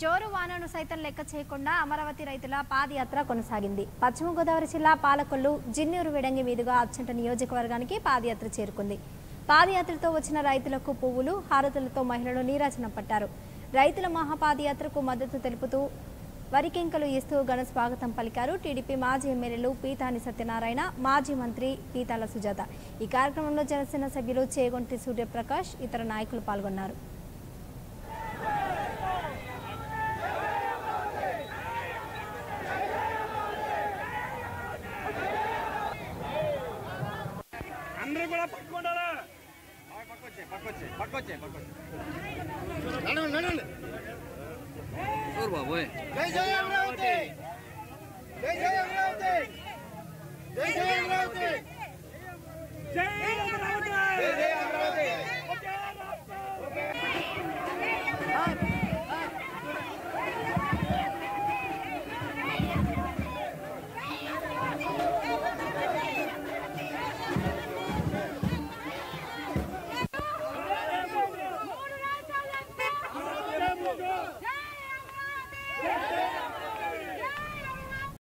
జోరు వానను సైతం లెక్క చేయకుండా అమరావతి రైతుల పాదయాత్ర కొనసాగింది. పశ్చిమ గోదావరి జిల్లా పాలకొల్లు జిన్నూరు విడంగి మీదుగా అచ్చంట నియోజకవర్గానికి పాదయాత్ర చేరుకుంది. పాదయాత్రతో వచ్చిన రైతులకు పువ్వులు హారతులతో మహిళలు నీరాజనం పట్టారు. రైతుల మహాపాదయాత్రకు మద్దతు తెలుపుతూ వరికెంకలు ఇస్తూ ఘన స్వాగతం పలికారు టీడీపీ మాజీ ఎమ్మెల్యేలు పీతాని సత్యనారాయణ మాజీ మంత్రి పీతాల సుజాత. ఈ కార్యక్రమంలో జనసేన సభ్యులు చేగొంటి సూర్యప్రకాష్ ఇతర నాయకులు పాల్గొన్నారు. అందరూ కూడా పట్టుకుంటారా పక్కొచ్చే పక్కొచ్చే పక్కొచ్చే పక్కొచ్చే నడవండి నడవండి చూరు బాబోయ్ జై జై అమరావతి జై జై